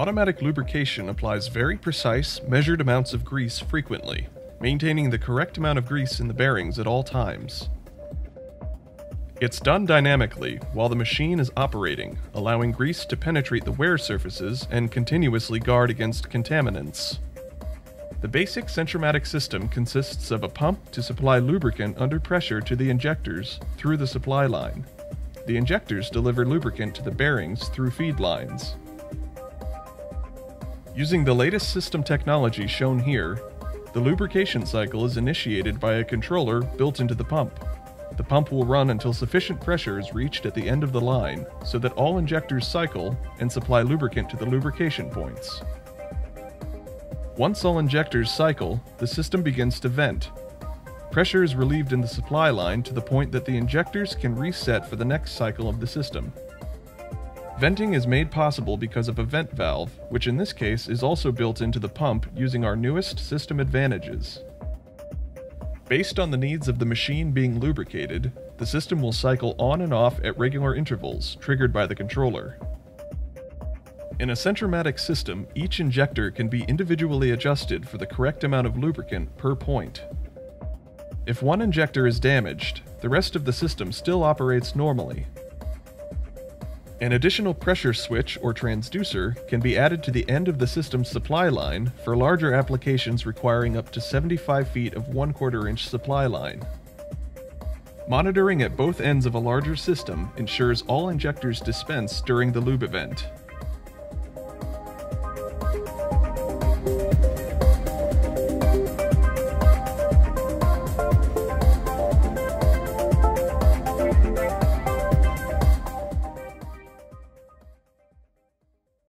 Automatic lubrication applies very precise, measured amounts of grease frequently, maintaining the correct amount of grease in the bearings at all times. It's done dynamically while the machine is operating, allowing grease to penetrate the wear surfaces and continuously guard against contaminants. The basic Centromatic system consists of a pump to supply lubricant under pressure to the injectors through the supply line. The injectors deliver lubricant to the bearings through feed lines. Using the latest system technology shown here, the lubrication cycle is initiated by a controller built into the pump. The pump will run until sufficient pressure is reached at the end of the line so that all injectors cycle and supply lubricant to the lubrication points. Once all injectors cycle, the system begins to vent. Pressure is relieved in the supply line to the point that the injectors can reset for the next cycle of the system. Venting is made possible because of a vent valve, which in this case is also built into the pump using our newest system advantages. Based on the needs of the machine being lubricated, the system will cycle on and off at regular intervals, triggered by the controller. In a Centromatic system, each injector can be individually adjusted for the correct amount of lubricant per point. If one injector is damaged, the rest of the system still operates normally. An additional pressure switch or transducer can be added to the end of the system's supply line for larger applications requiring up to 75 feet of 1 4 inch supply line. Monitoring at both ends of a larger system ensures all injectors dispense during the lube event.